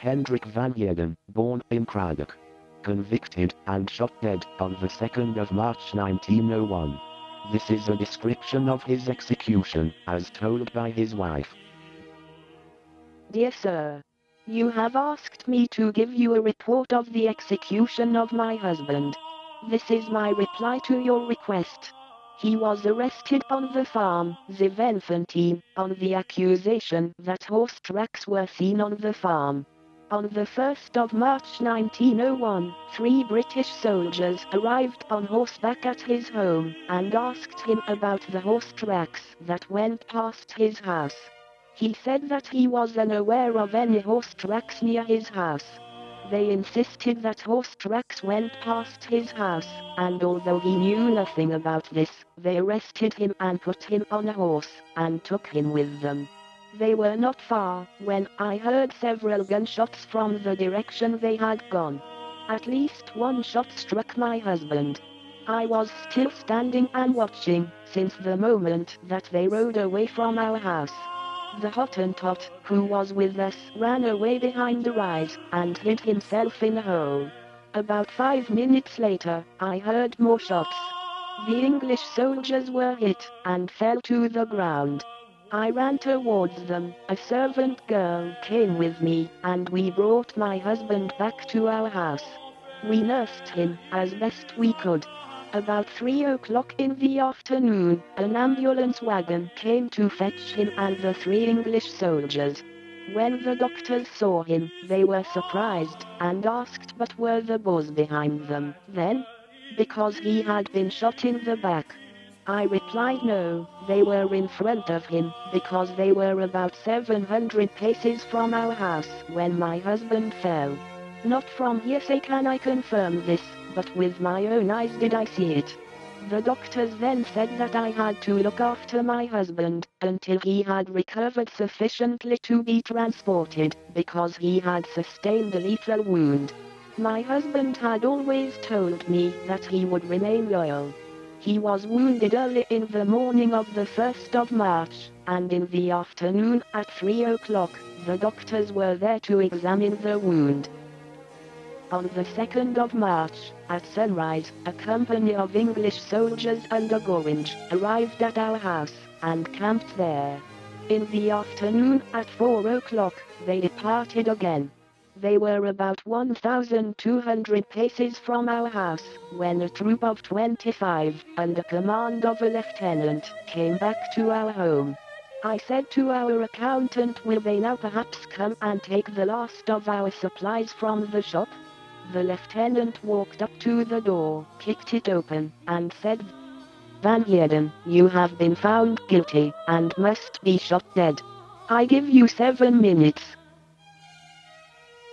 Hendrik Van Heerden, born in Cradock. Convicted and shot dead on the 2nd of March 1901. This is a description of his execution, as told by his wife. Dear sir, you have asked me to give you a report of the execution of my husband. This is my reply to your request. He was arrested on the farm, Zevenfontein, on the accusation that horse tracks were seen on the farm. On the 1st of March 1901, three British soldiers arrived on horseback at his home and asked him about the horse tracks that went past his house. He said that he was unaware of any horse tracks near his house. They insisted that horse tracks went past his house, and although he knew nothing about this, they arrested him and put him on a horse, and took him with them. They were not far, when I heard several gunshots from the direction they had gone. At least one shot struck my husband. I was still standing and watching, since the moment that they rode away from our house. The Hottentot, who was with us, ran away behind the rise, and hid himself in a hole. About five minutes later, I heard more shots. The English soldiers were hit, and fell to the ground. I ran towards them, a servant girl came with me, and we brought my husband back to our house. We nursed him, as best we could, about 3 o'clock in the afternoon, an ambulance wagon came to fetch him and the three English soldiers. When the doctors saw him, they were surprised, and asked but were the Boers behind them, then? Because he had been shot in the back. I replied no, they were in front of him, because they were about 700 paces from our house when my husband fell. Not from hearsay can I confirm this, but with my own eyes did I see it. The doctors then said that I had to look after my husband until he had recovered sufficiently to be transported because he had sustained a lethal wound. My husband had always told me that he would remain loyal. He was wounded early in the morning of the 1st of March, and in the afternoon at 3 o'clock, the doctors were there to examine the wound. On the 2nd of March, at sunrise, a company of English soldiers under Gorringe arrived at our house and camped there. In the afternoon, at 4 o'clock, they departed again. They were about 1,200 paces from our house when a troop of 25, under command of a lieutenant, came back to our home. I said to our accountant will they now perhaps come and take the last of our supplies from the shop? The lieutenant walked up to the door, kicked it open, and said, Van Heerden, you have been found guilty, and must be shot dead. I give you seven minutes.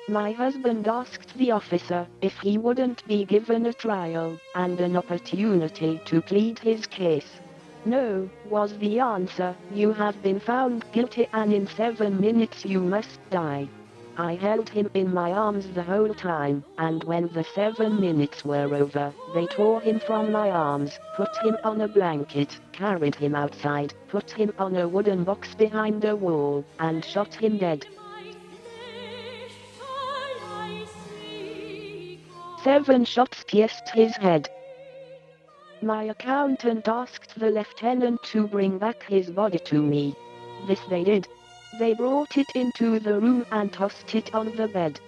My husband asked the officer if he wouldn't be given a trial and an opportunity to plead his case. No, was the answer, you have been found guilty and in seven minutes you must die. I held him in my arms the whole time, and when the seven minutes were over, they tore him from my arms, put him on a blanket, carried him outside, put him on a wooden box behind a wall, and shot him dead. Seven shots pierced his head. My accountant asked the lieutenant to bring back his body to me. This they did, they brought it into the room and tossed it on the bed.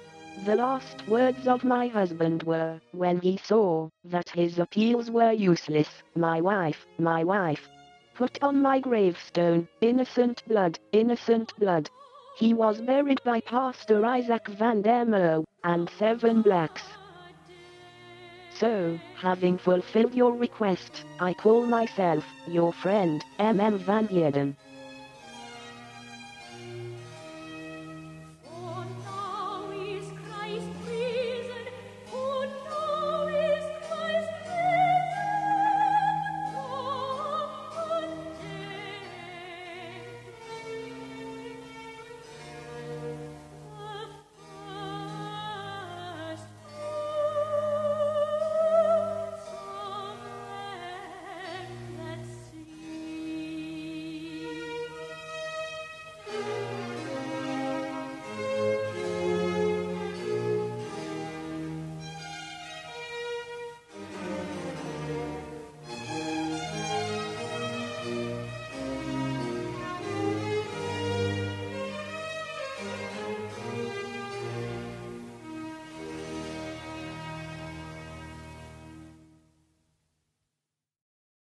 The last words of my husband were, when he saw that his appeals were useless, my wife, my wife. Put on my gravestone, innocent blood, innocent blood. He was buried by Pastor Isaac van der Merwe, and seven blacks. So, having fulfilled your request, I call myself, your friend, M. M. Van Heerden.